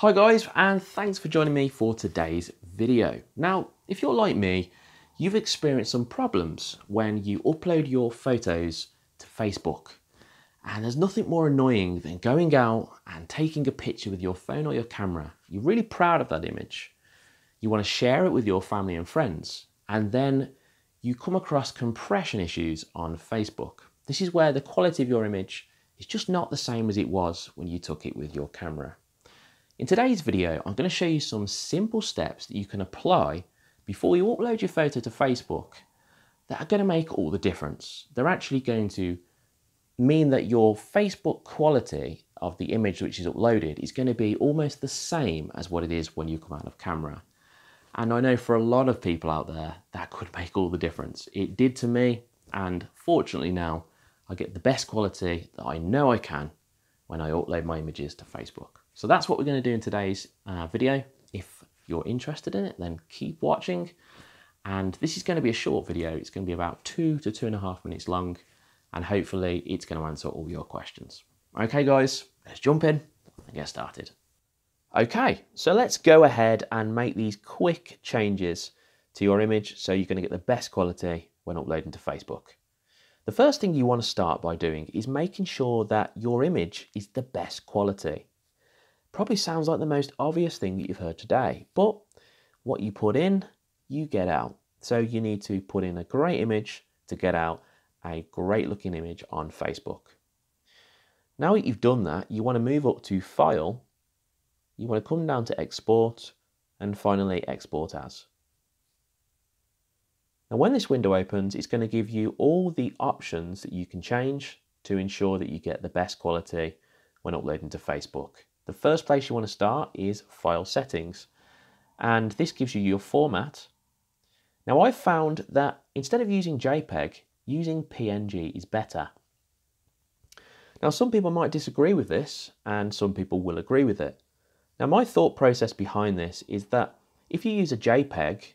Hi guys, and thanks for joining me for today's video. Now, if you're like me, you've experienced some problems when you upload your photos to Facebook. And there's nothing more annoying than going out and taking a picture with your phone or your camera. You're really proud of that image. You want to share it with your family and friends. And then you come across compression issues on Facebook. This is where the quality of your image is just not the same as it was when you took it with your camera. In today's video, I'm going to show you some simple steps that you can apply before you upload your photo to Facebook that are going to make all the difference. They're actually going to mean that your Facebook quality of the image which is uploaded is going to be almost the same as what it is when you come out of camera. And I know for a lot of people out there, that could make all the difference. It did to me, and fortunately now, I get the best quality that I know I can when I upload my images to Facebook. So that's what we're going to do in today's uh, video. If you're interested in it, then keep watching. And this is going to be a short video. It's going to be about two to two and a half minutes long. And hopefully it's going to answer all your questions. Okay, guys, let's jump in and get started. Okay, so let's go ahead and make these quick changes to your image so you're going to get the best quality when uploading to Facebook. The first thing you want to start by doing is making sure that your image is the best quality. Probably sounds like the most obvious thing that you've heard today, but what you put in, you get out. So you need to put in a great image to get out a great looking image on Facebook. Now that you've done that, you want to move up to File, you want to come down to Export, and finally Export As. Now when this window opens, it's going to give you all the options that you can change to ensure that you get the best quality when uploading to Facebook. The first place you want to start is File Settings, and this gives you your format. Now I've found that instead of using JPEG, using PNG is better. Now some people might disagree with this, and some people will agree with it. Now my thought process behind this is that if you use a JPEG,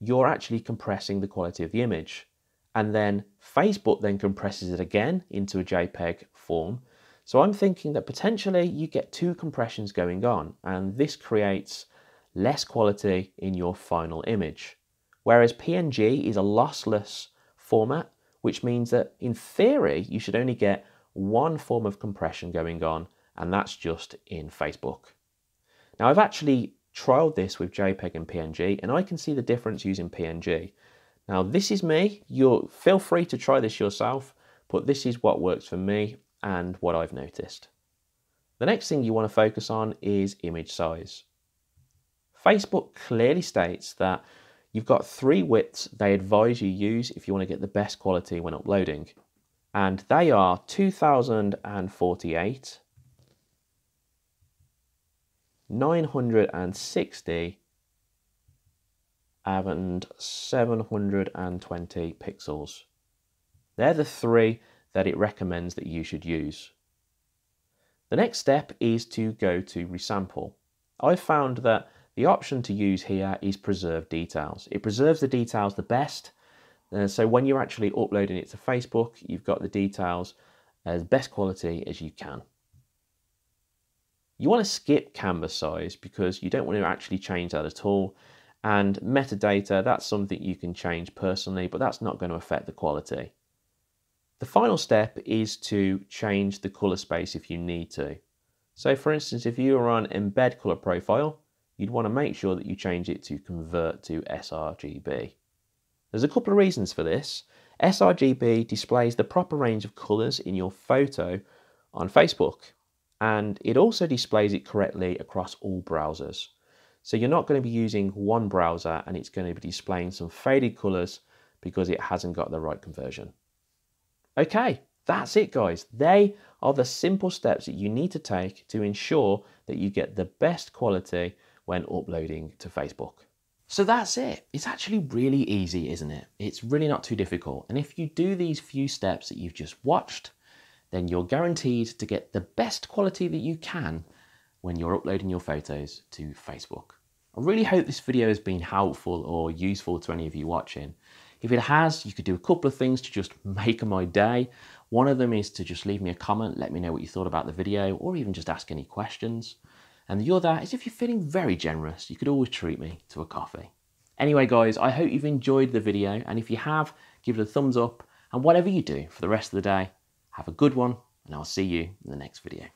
you're actually compressing the quality of the image. And then Facebook then compresses it again into a JPEG form so I'm thinking that potentially you get two compressions going on and this creates less quality in your final image. Whereas PNG is a lossless format, which means that in theory, you should only get one form of compression going on, and that's just in Facebook. Now I've actually trialed this with JPEG and PNG, and I can see the difference using PNG. Now this is me, you feel free to try this yourself, but this is what works for me, and what I've noticed. The next thing you want to focus on is image size. Facebook clearly states that you've got three widths they advise you use if you want to get the best quality when uploading. And they are 2048, 960, and 720 pixels. They're the three that it recommends that you should use. The next step is to go to resample. I've found that the option to use here is preserve details. It preserves the details the best. Uh, so when you're actually uploading it to Facebook, you've got the details as best quality as you can. You want to skip canvas size because you don't want to actually change that at all. And metadata, that's something you can change personally, but that's not going to affect the quality. The final step is to change the color space if you need to. So for instance, if you are on embed color profile, you'd want to make sure that you change it to convert to sRGB. There's a couple of reasons for this. sRGB displays the proper range of colors in your photo on Facebook, and it also displays it correctly across all browsers. So you're not going to be using one browser and it's going to be displaying some faded colors because it hasn't got the right conversion. Okay, that's it guys. They are the simple steps that you need to take to ensure that you get the best quality when uploading to Facebook. So that's it. It's actually really easy, isn't it? It's really not too difficult. And if you do these few steps that you've just watched, then you're guaranteed to get the best quality that you can when you're uploading your photos to Facebook. I really hope this video has been helpful or useful to any of you watching. If it has, you could do a couple of things to just make my day. One of them is to just leave me a comment, let me know what you thought about the video, or even just ask any questions. And the other is if you're feeling very generous, you could always treat me to a coffee. Anyway, guys, I hope you've enjoyed the video, and if you have, give it a thumbs up, and whatever you do for the rest of the day, have a good one, and I'll see you in the next video.